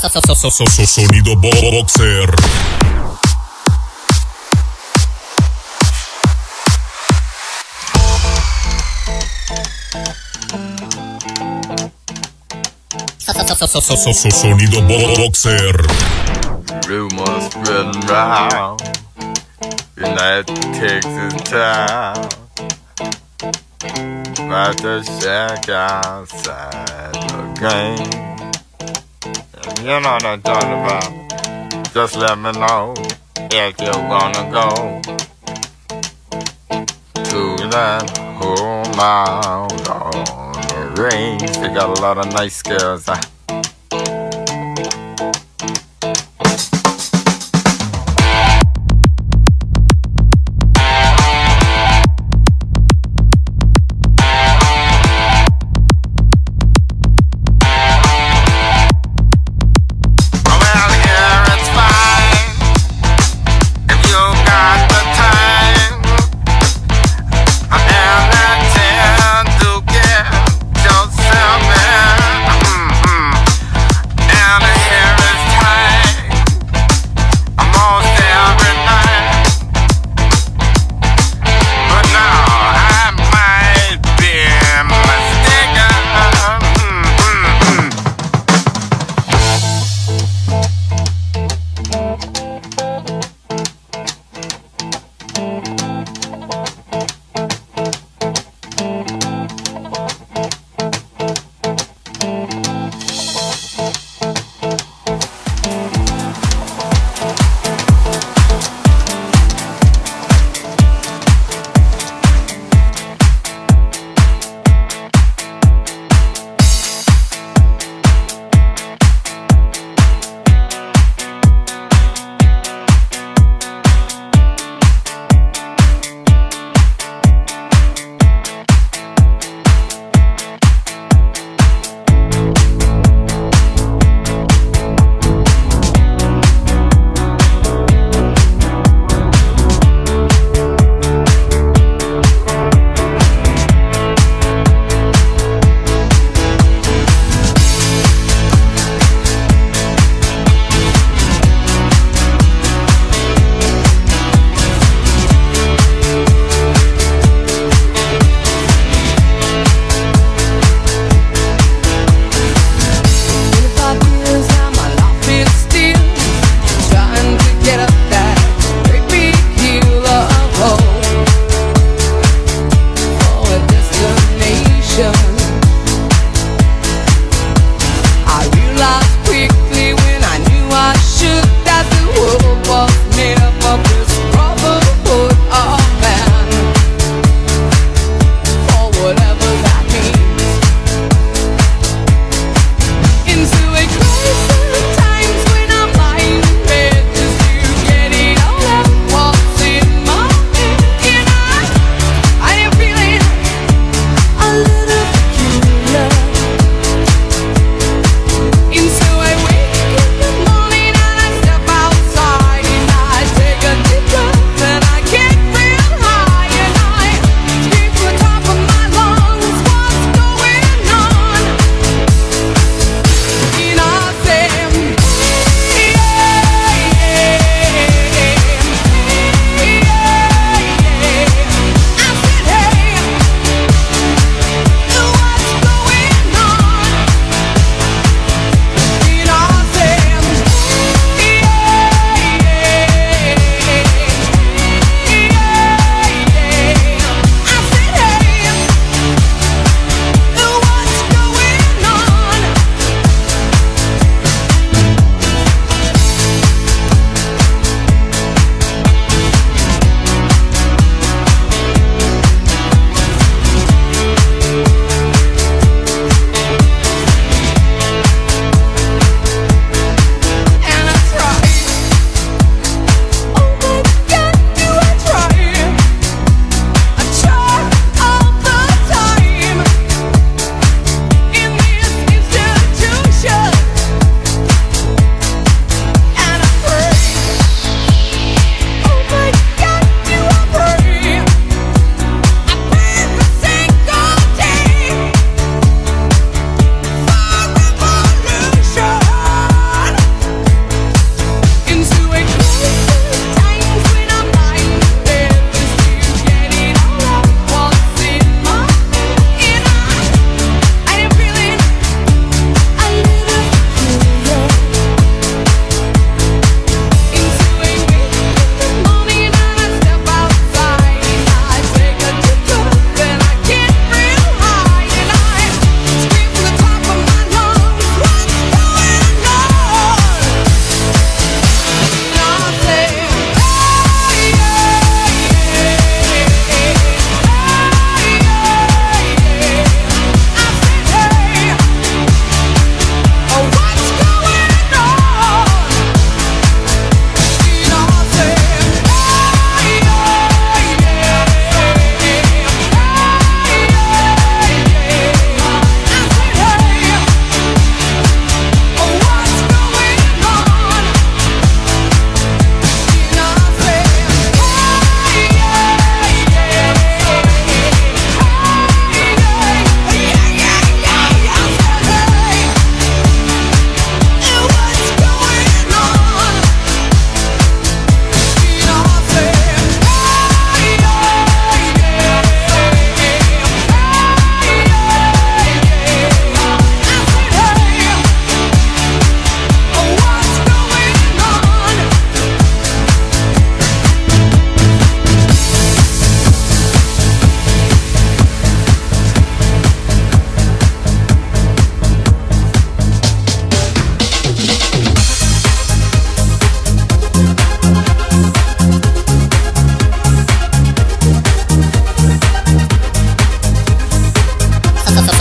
Sonido boxer. Sonido boxer. Rumors spreading round that Texas town. About the shack outside the game. You know what I'm talking about. Just let me know if you're gonna go to that whole mile on the range. They got a lot of nice girls.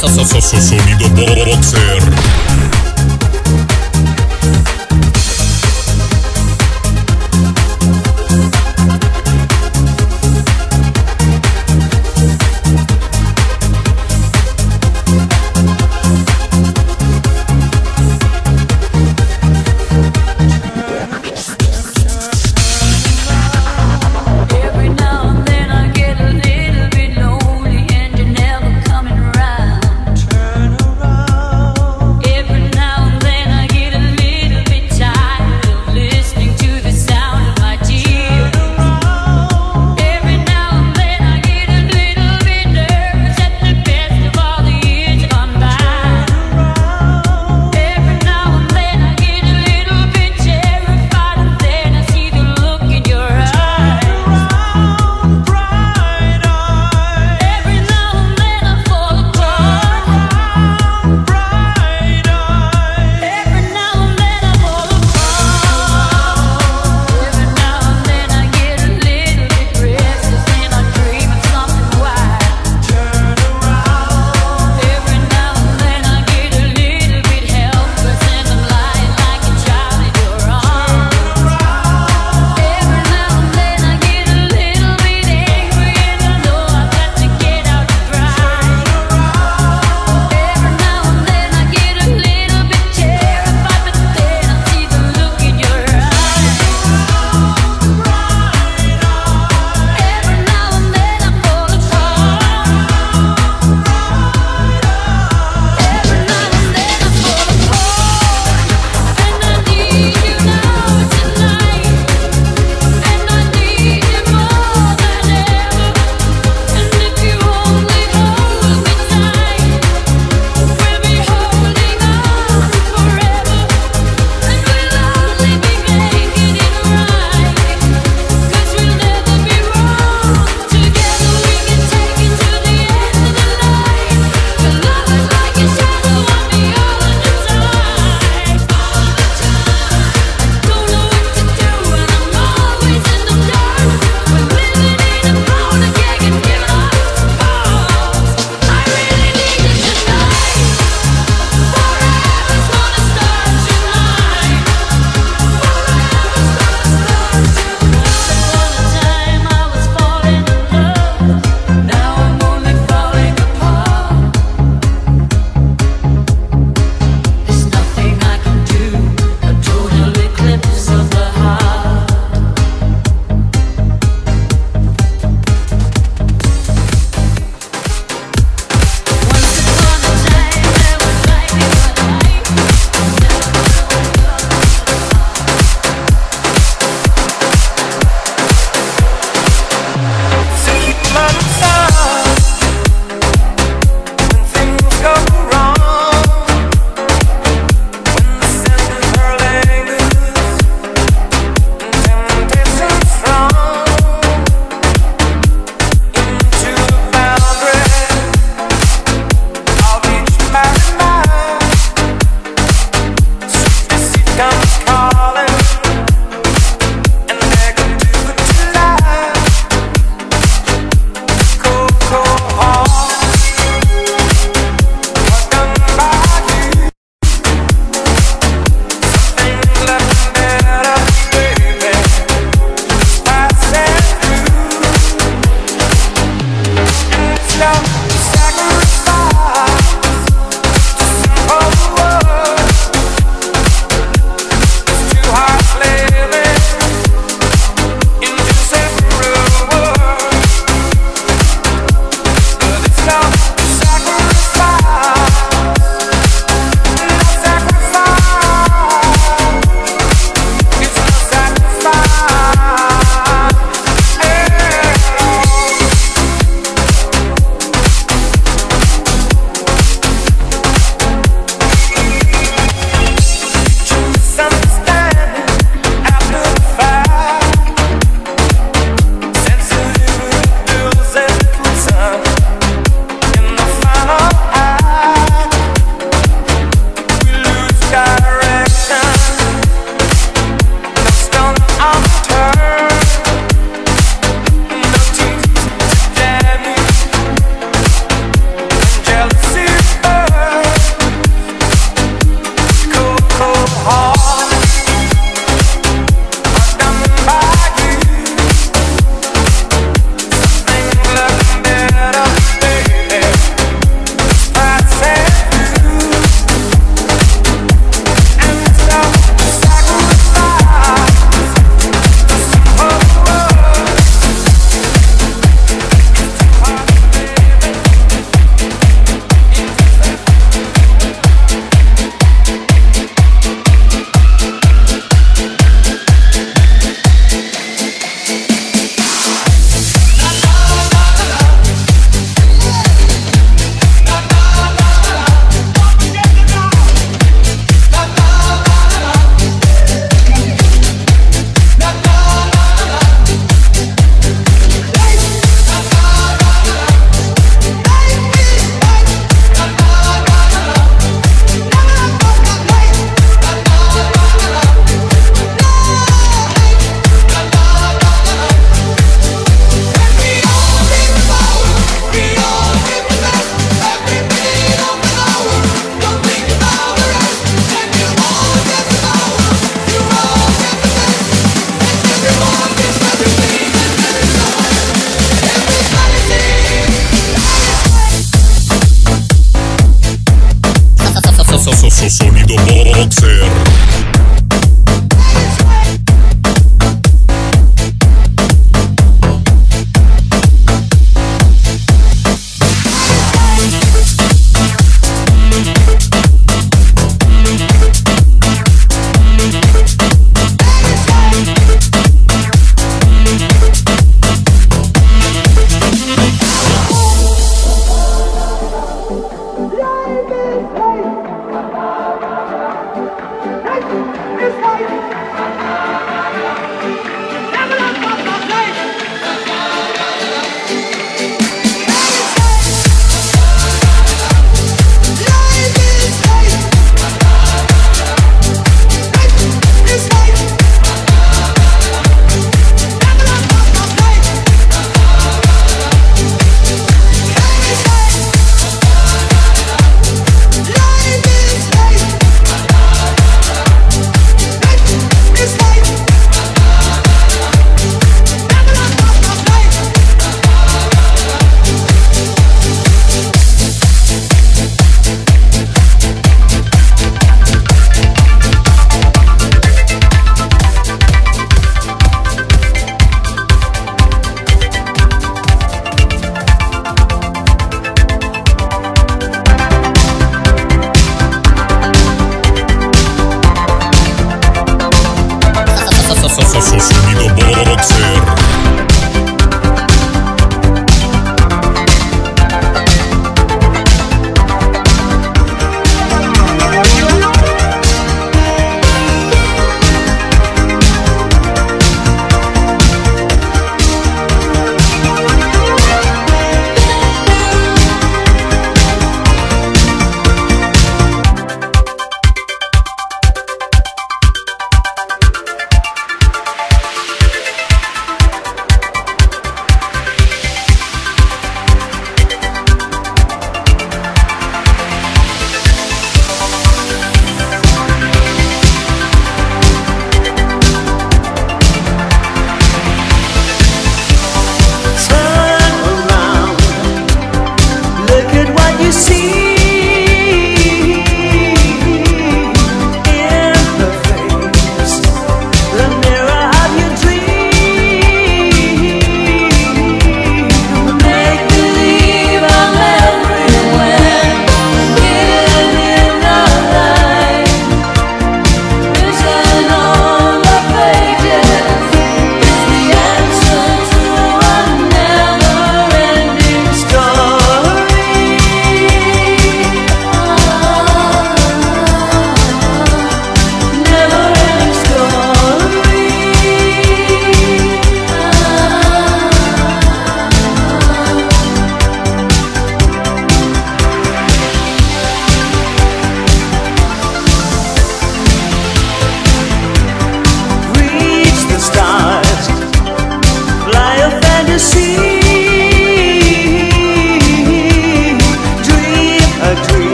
Sonido Boxer.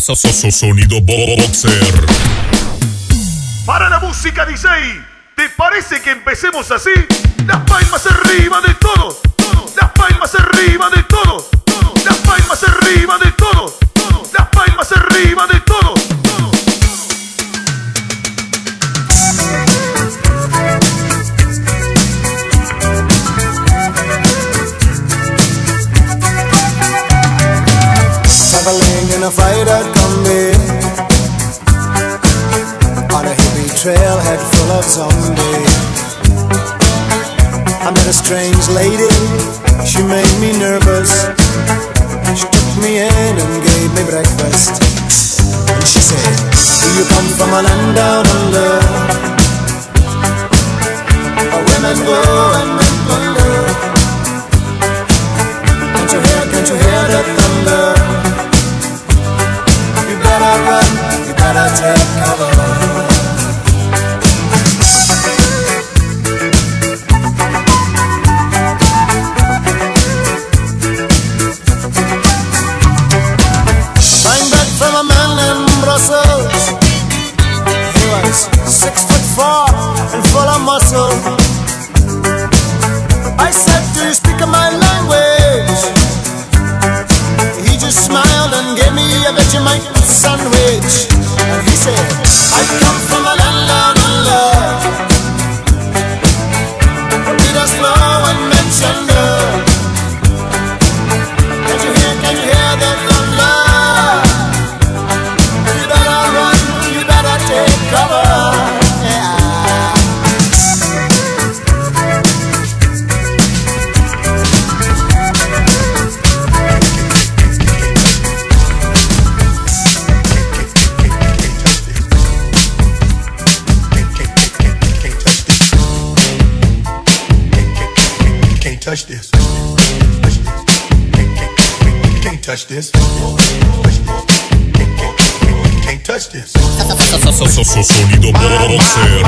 Sonido boxer. Para la música, DJ. ¿Te parece que empecemos así? Las palmas arriba de todo. Las palmas arriba de todo. Las palmas arriba de traveling in a fighter Kombi. On a hippie trailhead full of zombies. I met a strange lady, she made me nervous. She took me in and gave me breakfast. And she said, do you come from a land down under? Where women go and men wonder Can't you hear, can't you hear the thunder? gotta take cover. six foot four and full of muscle. I said, Do you speak my language? He just smiled and gave me a sandwich And he said, I come from a land, land, land It has sonido por ser